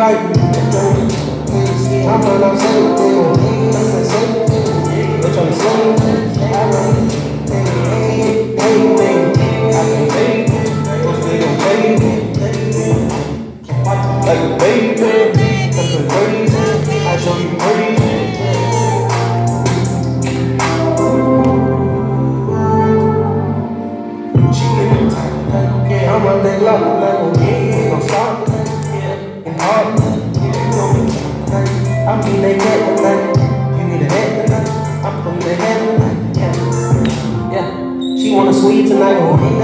I'm on it. Like a baby. The like, like, I mean they get the like, you need a tonight, I'm putting the head tonight, yeah, yeah, she want a sweet tonight, oh,